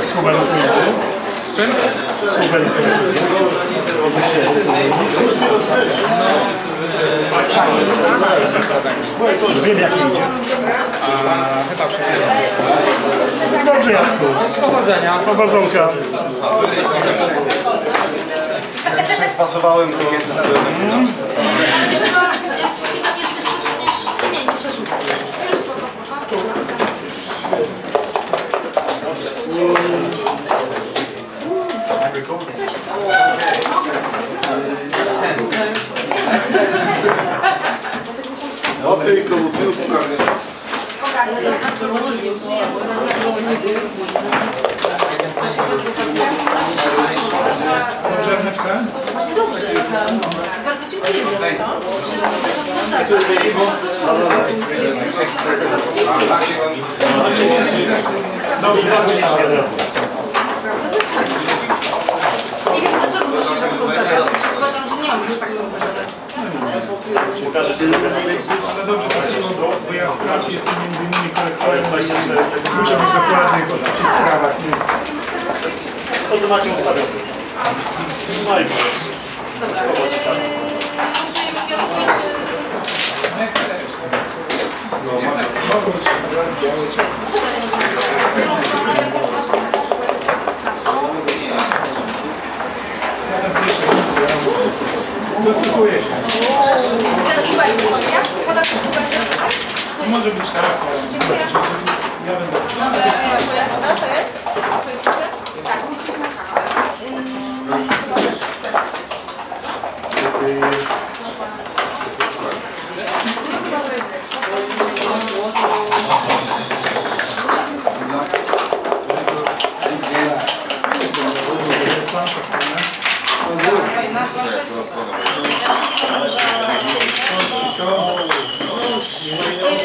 Co jedzie? Z czym? Jedzie? Wiem jak jedzie. A, chyba przyjdzie. Dobrze Jacku. Powodzenia. Powodzonka. Pasowałem to między Wiesz co, jak i tak jesteś przesuniesz... Nie, nie przesuń. Już spoko, spoko. Nocy i kołucją sprawnie. Dobrze napisałem? Dobrze. Bardzo dziękuję. Dobra, dwa guziczki od razu. Nie wiem dlaczego to się. Uważam, że nie mam już tak trudnego Pokażę Ci. Ale dobrze bo, ja w pracy jestem między innymi korektorem, muszę być dokładny w tych sprawach. Nie? To tu macie ustawione. No i. Dobra. Pasujemy kierunki, Mogą być Ja tam pierwszy dostosuję się. Może być tak, ale ja będę.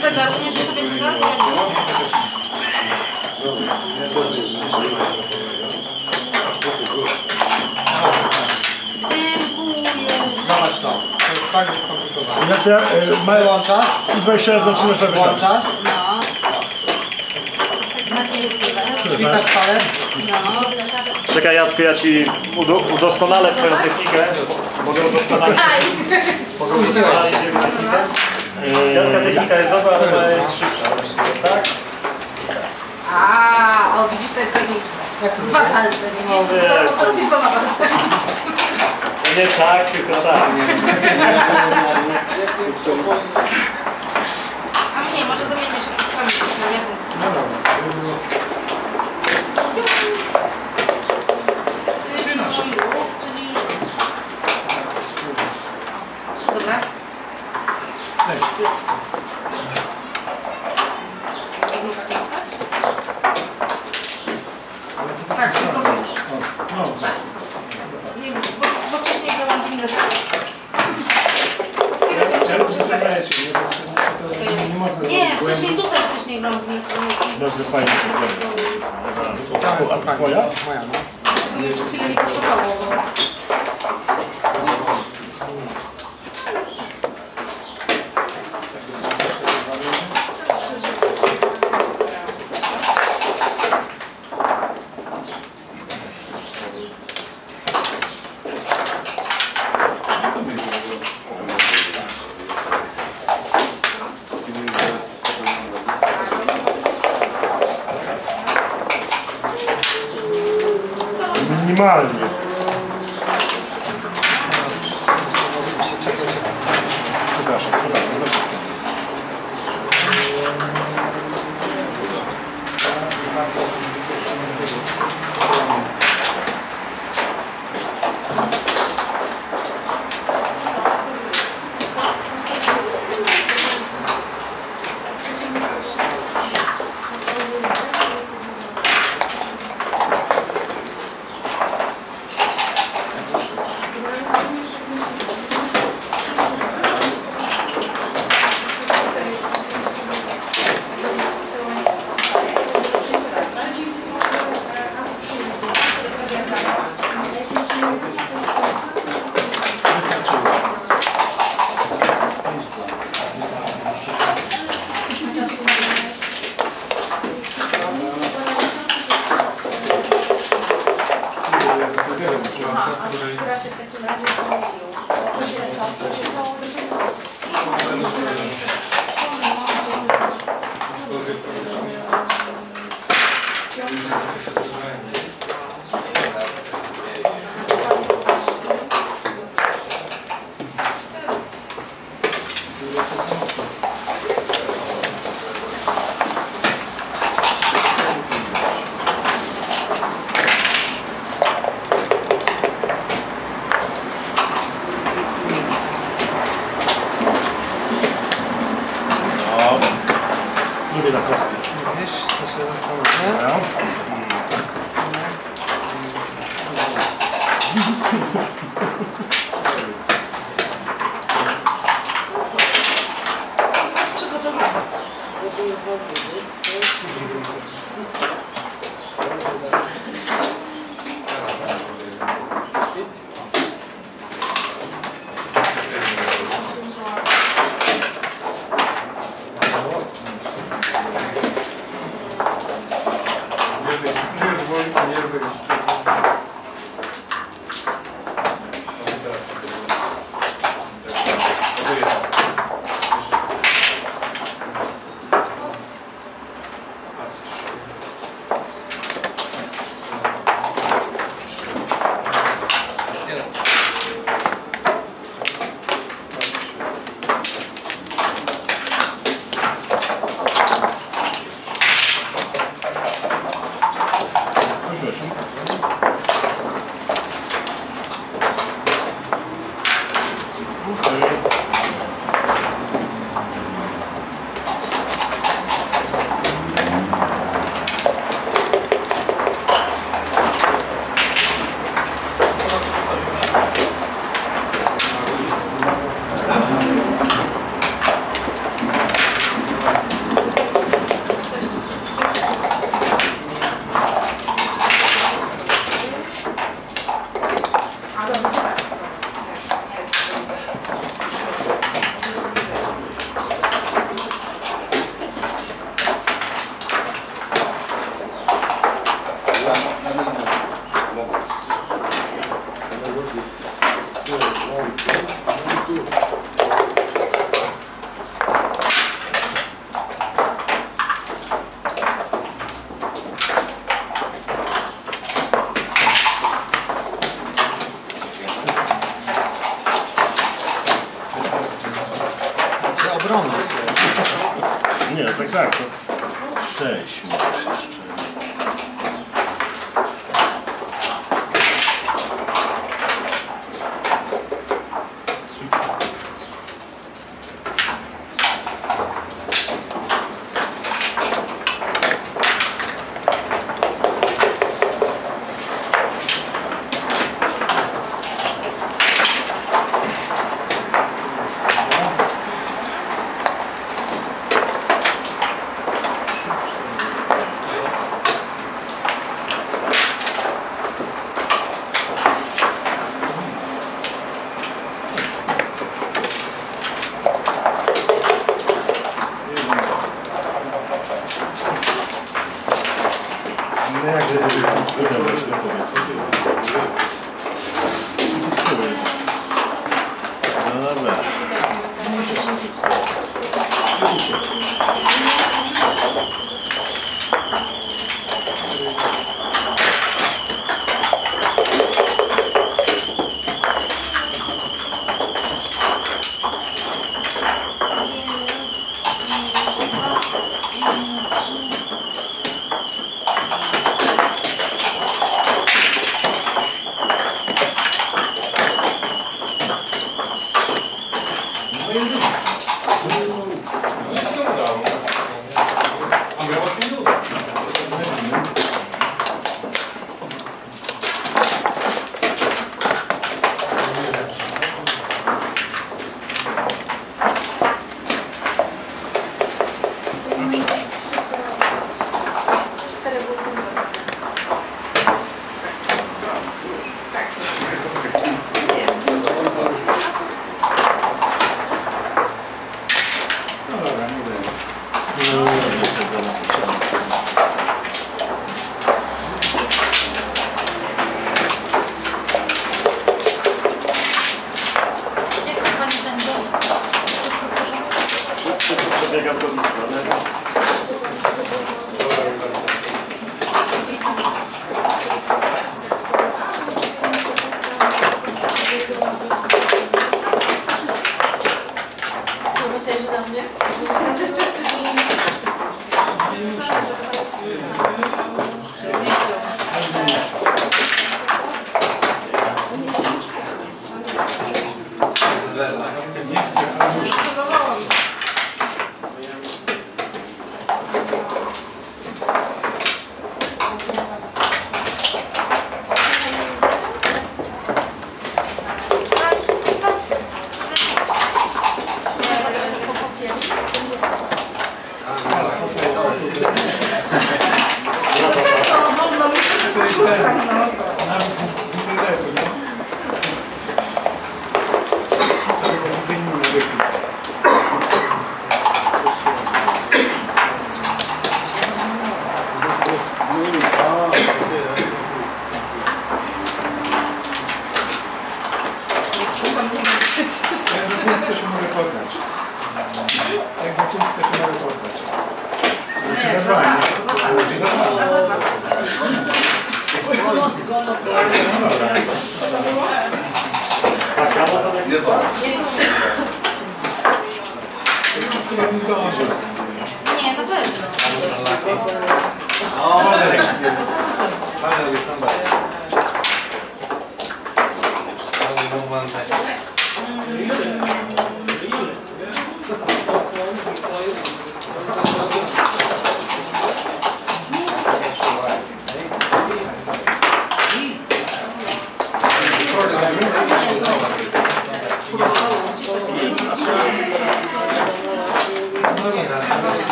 Zegar, umiesz sobie zegar? Dziękuję. Zobacz to. To jest bardzo skomplikowane. Jak ja, y, ma, Wyłączasz, I 20 razy zaczynasz lewy tak. włączasz, No. palec. Czekaj Jacku, ja Ci udo, udoskonalę Twoją technikę. Mogę udoskonalić, mogę udoskonalić technikę. Jacka technika jest dobra, ale jest szybsza. Tak? A, o widzisz, to jest. Jak dwa palce, widzisz? No wiesz. To robi dwoma palcami. Nie tak, tylko tak. A nie, może zamienię się pod sprawami, nie wiem. No dobra, żeby było. Czyli moju, czyli... Dobra. Leć. Tak, tylko wiesz. No, Nie, bo, bo wcześniej grałam w inne strony. ja lubię te lecie, nie? To- to nie Nie, wcześniej tutaj wcześniej w inne strony. Dobrze, fajnie. Jest A twoja? Moja, no. Chwilę nie pasowało. To Lubię Okay.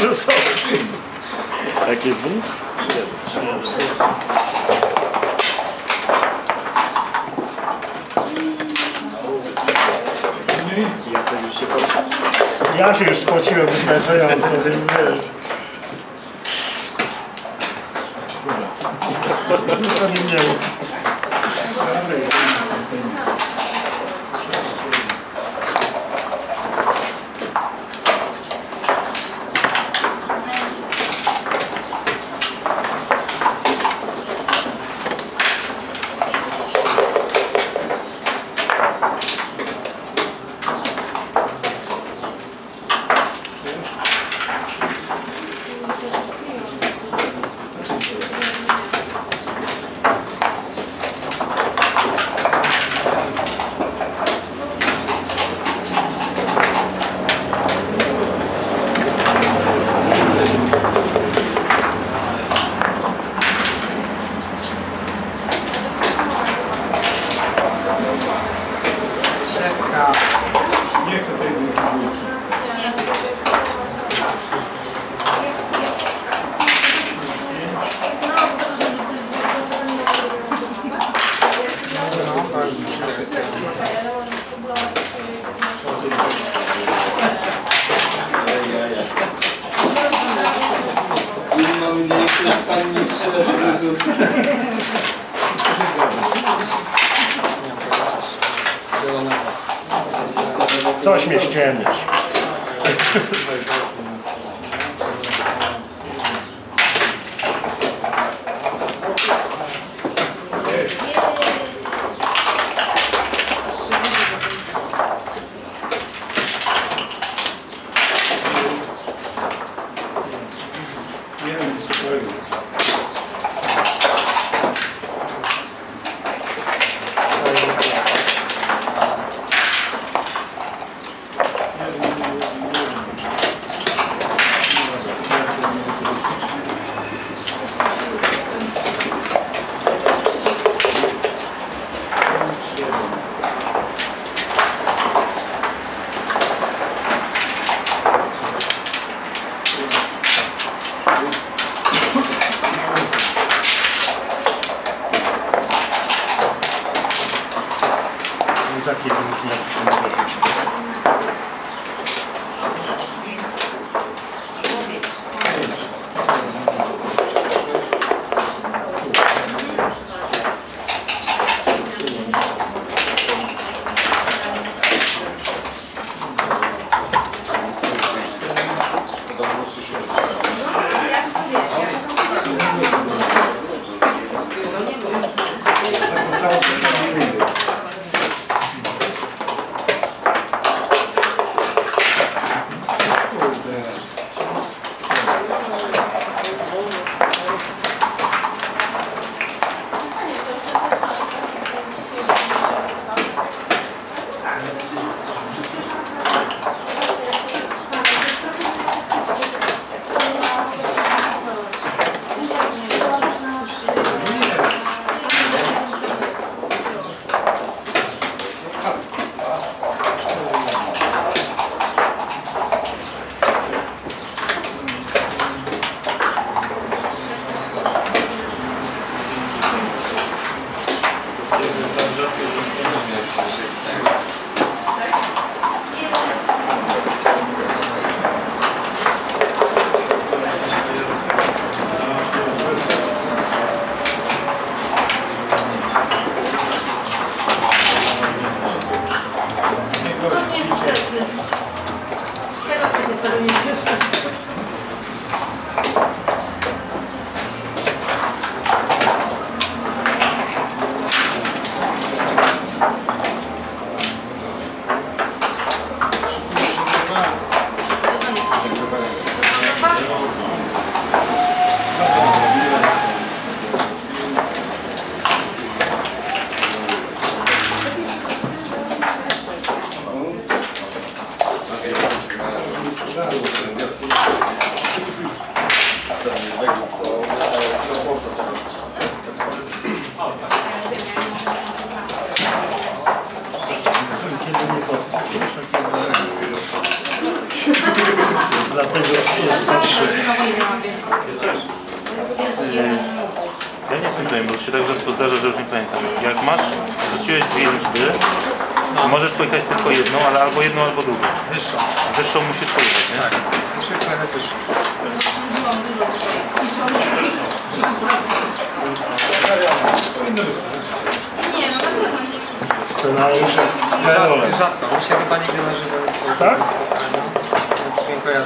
Brusowy. Jak jest wynik? 3-1. Już się pocił. Ja się już spociłem z mężenia, to więc wiesz. Nic o nim nie mów. 哈 哈 dwie liczby. No. Możesz pojechać tylko jedną, ale albo jedną, albo drugą. Wyższą. Wyższą musisz pojechać, nie? Tak. Musisz pojechać wyższą. Scenariusz jak z Rzadko, rzadko. Mi się chyba nigdy na żywo nie Tak? Dziękuję.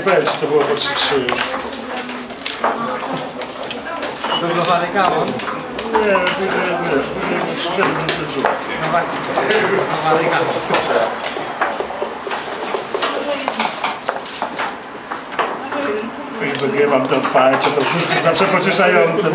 Nie powiem ci, co było w oczy już. Zdobowany kawą? Nie, później nie, wiesz, nie, już szedł, nie skończył. No właśnie, zdobowany kawą. Wszystko przejadł. Wygrywam to odparcie, to zawsze pocieszające.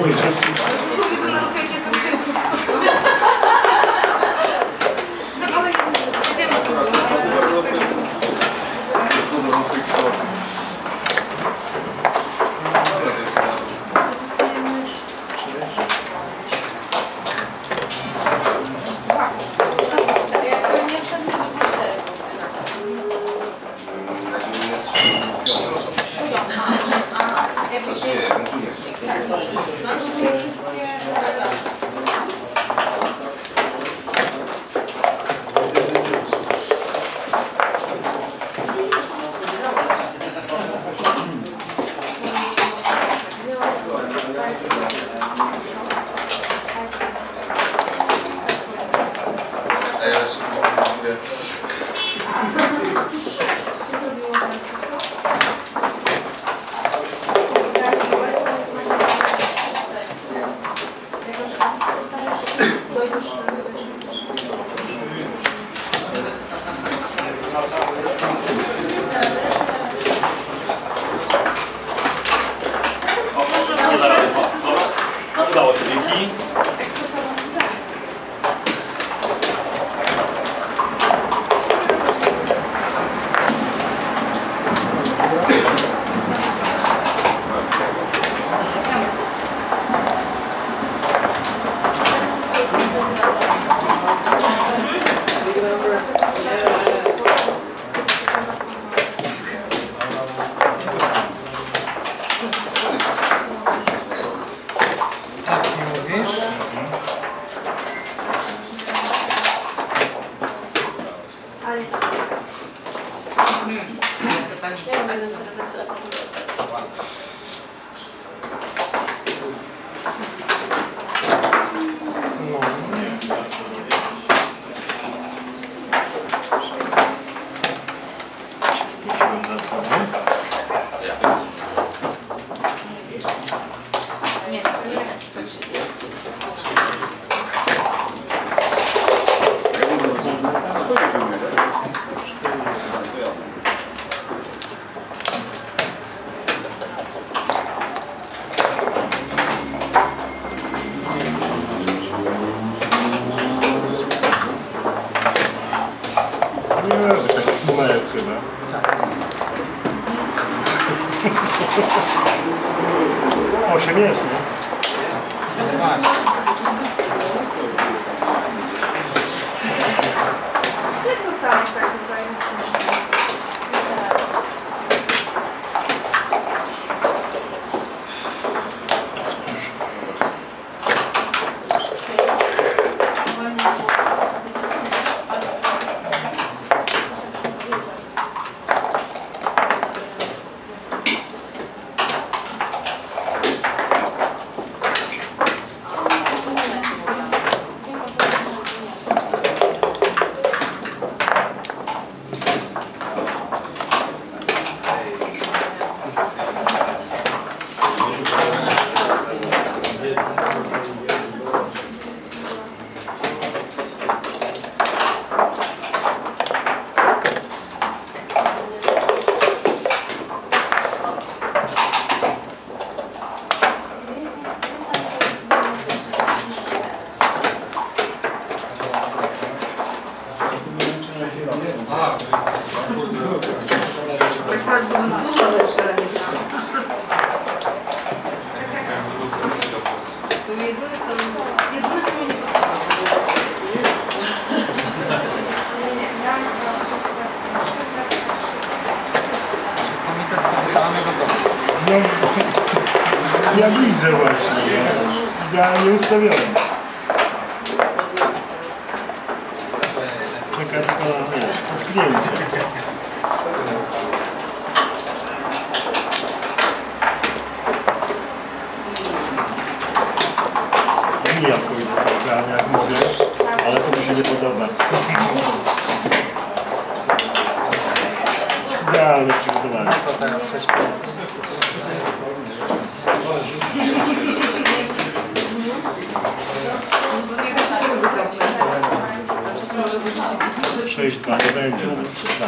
krzywda nie będzie nas krzywda.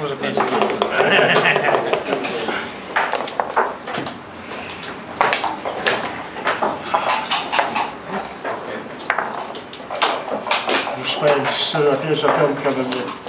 Może pięć Już powiem, trzy na pierwsza piątka będzie.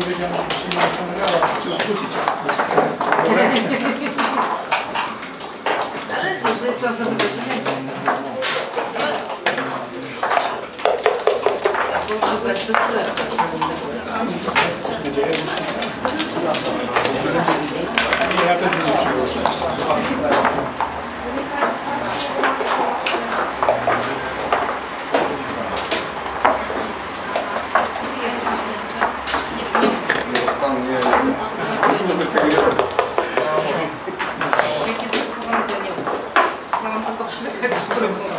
powiedział się nie zastanawiała, przecież wrócić. Ale to, że jest czasem doceniać. Ja też będę przyjął. してありがとう。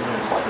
jest...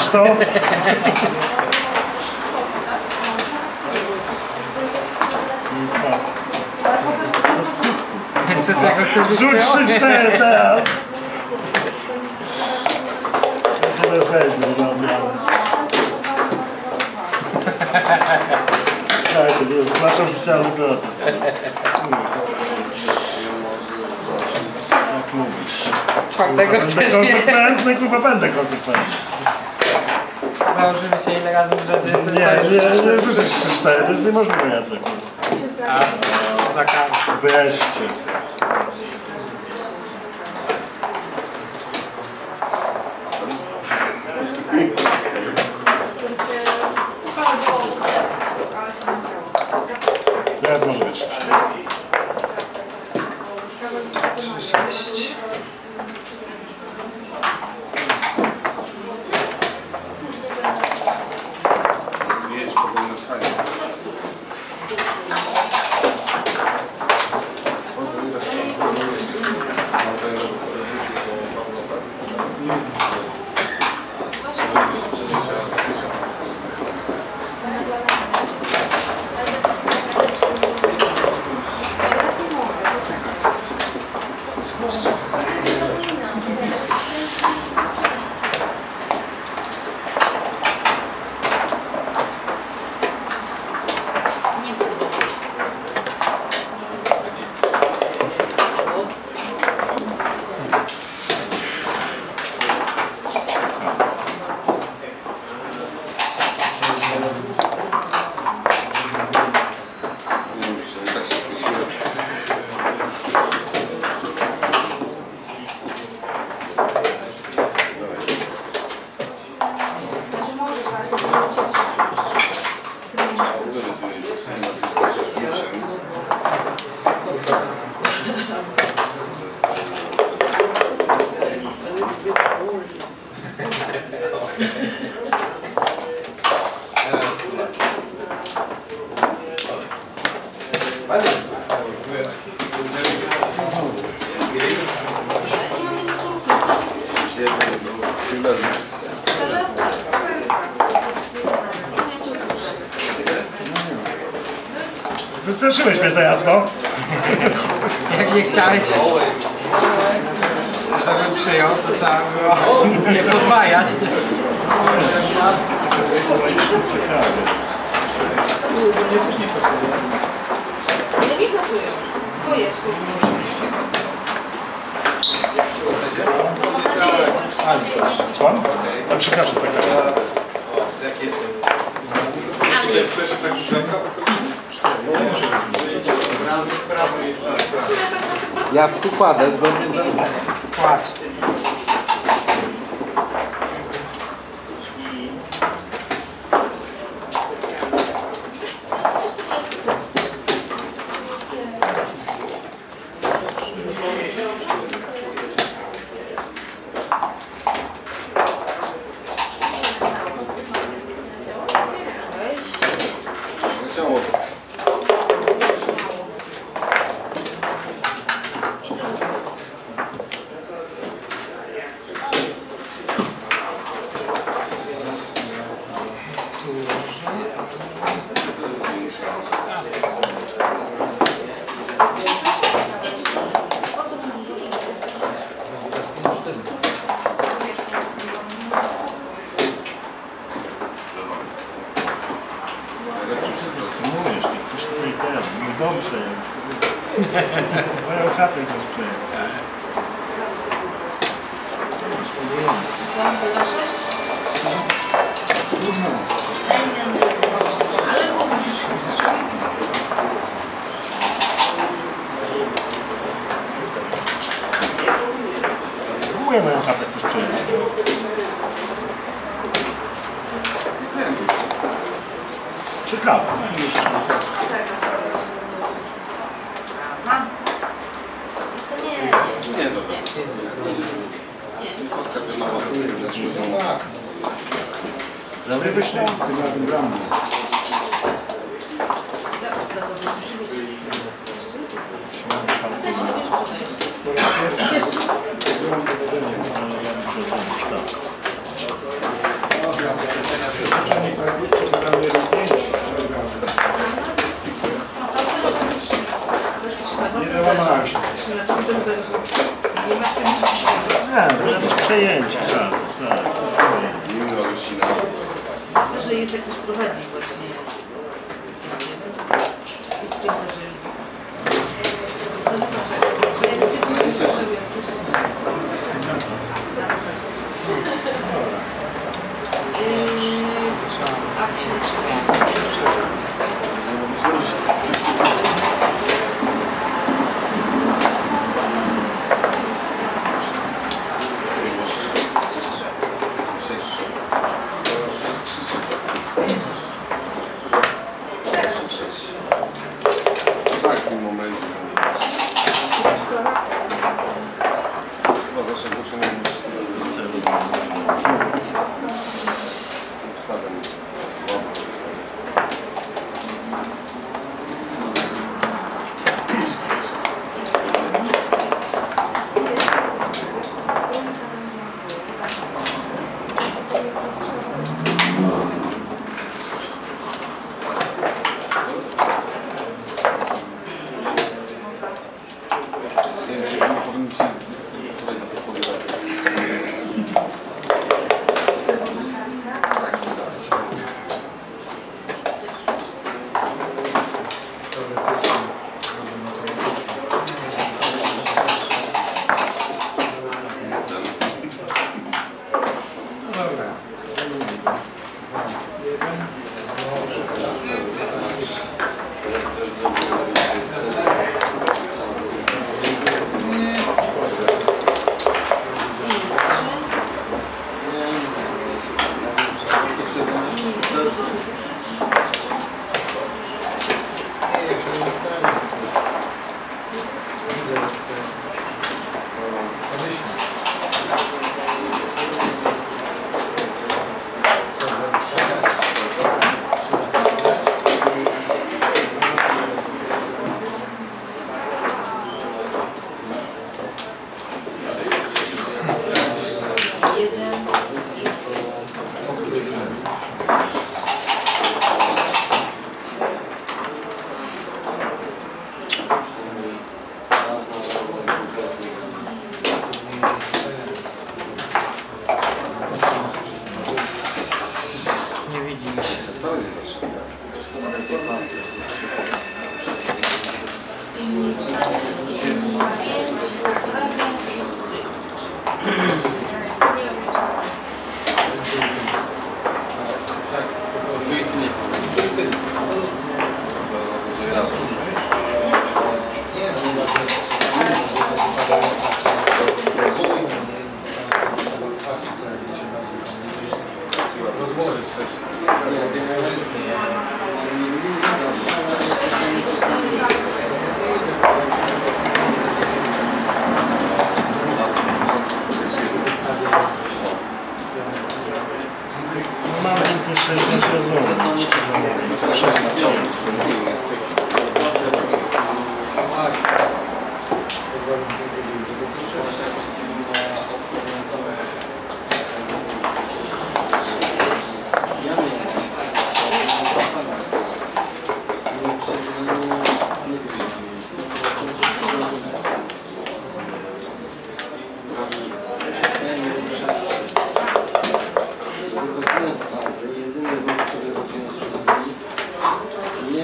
Rozumiesz to? Do skutku. Rzuć swoją? 3-4 teraz! Ja sobie też weźmę zrobione. Słuchajcie, to jest zgłaszam oficjalny protest. Jak mówisz. Czwartego Będę chcesz konsekwentny, kurwa będę konsekwentny. Założymy się ile razy z rzędu jestem Nie, nie, nie rzucać 3-4, to jest niemożliwe Jacek. A, za karę. Weźcie. Chciałeś, żebym przyjął, to trzeba było nie podwajać. Ale mi pasują. Twoje, twoje. Mam nadzieję. Słucham? A przepraszam, tak, tak. Ale jest. Ja tu kładę zgodnie z Płacz. Ciało. Mówisz, ty chcesz tutaj ten, mój dom przejąć. Moją chatę chcesz przejąć. Mam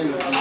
Thank you.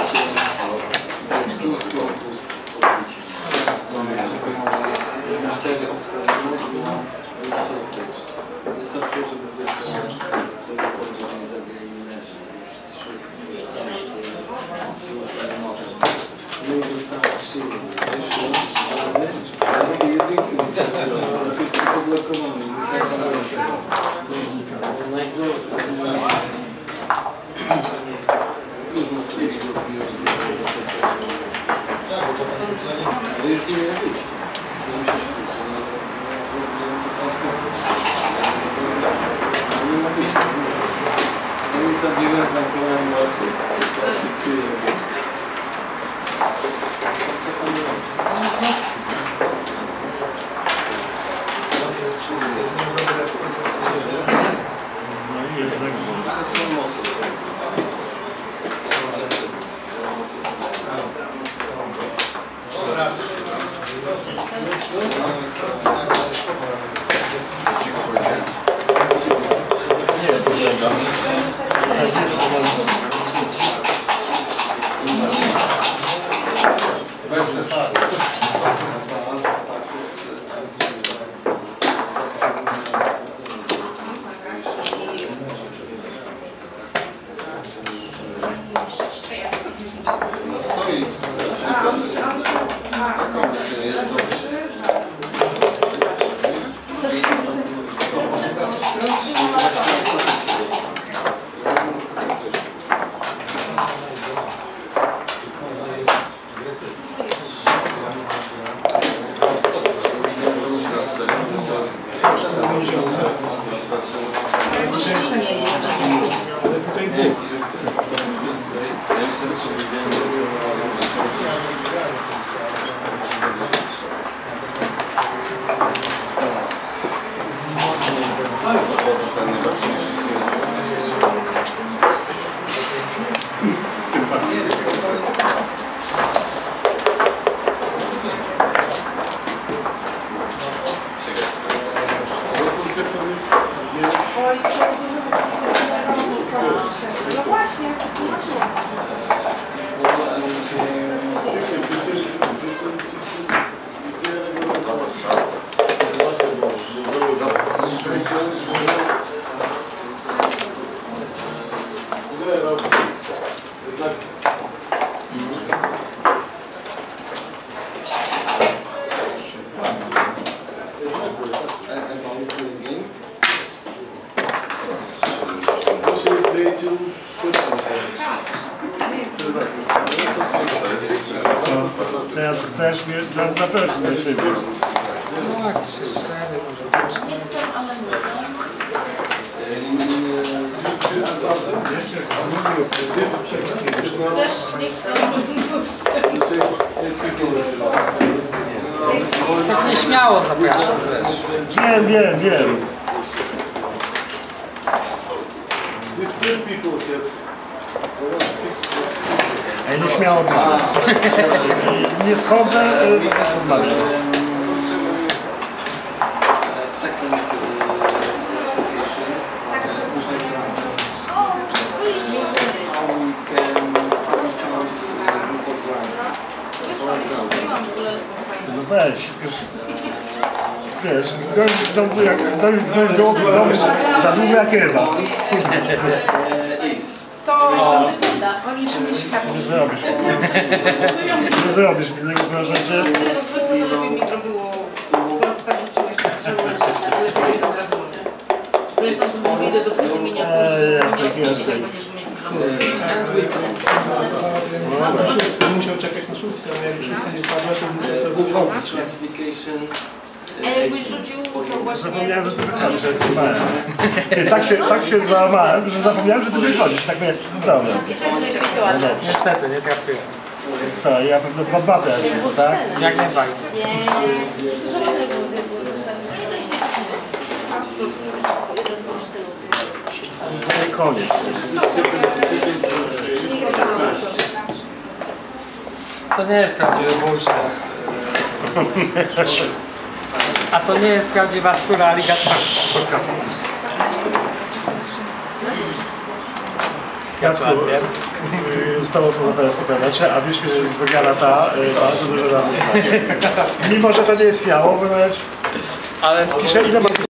Pewno na siebie. No jakieś cztery może być. Nie chcę, ale mogę. Też nie chcę. Tak nieśmiało zapraszam, wiesz. Wiem, wiem, wiem. Ej, nie śmiało dwa. Nie schodzę, y, po prostu tą fajną. No weź, już, wiesz, dojść do domu jak, dojść dojść do domu za długo jak Ewa. Uh, is. To Sekunda. o niczym nie zrobisz. Nie zrobisz mi tego Tyle rozpoczęło, to lepiej mi zrobiło, skoro tak rzuciłeś, to przełożyć, ale lepiej to zrobiło. Zresztą to mówię, idę do porozumienia, Ej, jak później tak jest. będziesz we can No, Na szóstkę musiał czekać na szóstkę, a jak szóstka nie spadła, to musiał to wychodzić. classification. A jakbyś rzucił, to właśnie... Zapomniałem, że ty wychodzisz, że jestem. I tak się, tak się załamałem, że zapomniałem, że ty wychodzisz. Tak mówię, dobra. I też nie wiedziała. No. Niestety, nie trafiłem. Co, ja pewno dwa batę, tak? Jak najbardziej. Nie, to to. No koniec. To nie jest prawdziwy bursztyn. A to nie jest prawdziwa skóra aligatora. Jacku, y, z tobą są naprawdę super a wiesz mi, że wygrana ta y, bardzo dużo nam znaczy. Mimo, że to nie jest miało, wręcz Ale piszę ile ma